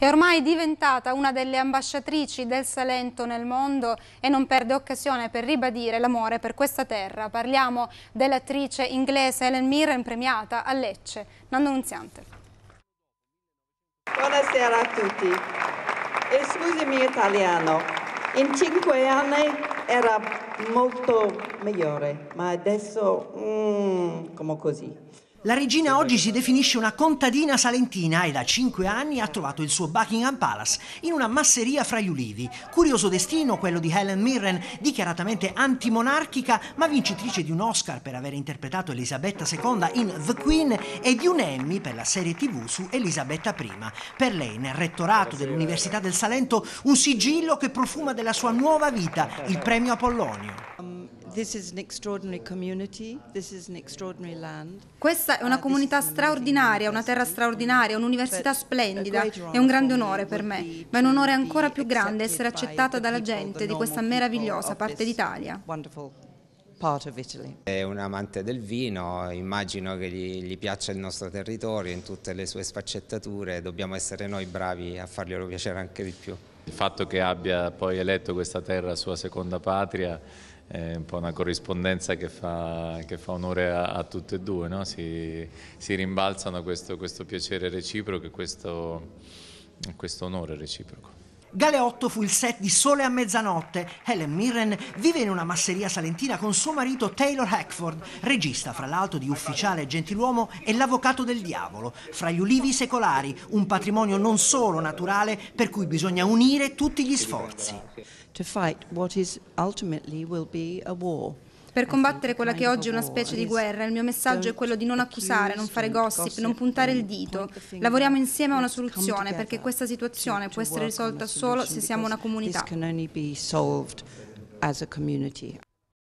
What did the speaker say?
È ormai diventata una delle ambasciatrici del Salento nel mondo e non perde occasione per ribadire l'amore per questa terra. Parliamo dell'attrice inglese Helen Mirren premiata a Lecce. Nando Nunziante. Buonasera a tutti. E scusami italiano, in cinque anni era molto migliore, ma adesso mm, come così. La regina oggi si definisce una contadina salentina e da cinque anni ha trovato il suo Buckingham Palace in una masseria fra gli ulivi. Curioso destino quello di Helen Mirren, dichiaratamente antimonarchica ma vincitrice di un Oscar per aver interpretato Elisabetta II in The Queen e di un Emmy per la serie tv su Elisabetta I. Per lei nel rettorato dell'Università del Salento un sigillo che profuma della sua nuova vita, il premio Apollonio. Questa è una comunità straordinaria, una terra straordinaria, un'università splendida. È un grande onore per me, ma è un onore ancora più grande essere accettata dalla gente di questa meravigliosa parte d'Italia. È un amante del vino, immagino che gli, gli, piaccia il nostro territorio in tutte le sue sfaccettature, dobbiamo essere noi bravi a farglielo piacere anche di più. Il fatto che abbia poi eletto questa terra sua seconda patria è un po' una corrispondenza che fa, che fa onore a, a, tutte e due, no? si, si, rimbalzano questo, questo, piacere reciproco e questo, questo onore reciproco. Galeotto fu il set di Sole a mezzanotte. Helen Mirren vive in una masseria salentina con suo marito Taylor Hackford, regista fra l'altro di Ufficiale Gentiluomo e L'Avvocato del Diavolo, fra gli ulivi secolari, un patrimonio non solo naturale per cui bisogna unire tutti gli sforzi. To fight what is ultimately will be a war. Per combattere quella che oggi è una specie di guerra, il mio messaggio è quello di non accusare, non fare gossip, non puntare il dito. Lavoriamo insieme a una soluzione perché questa situazione può essere risolta solo se siamo una comunità.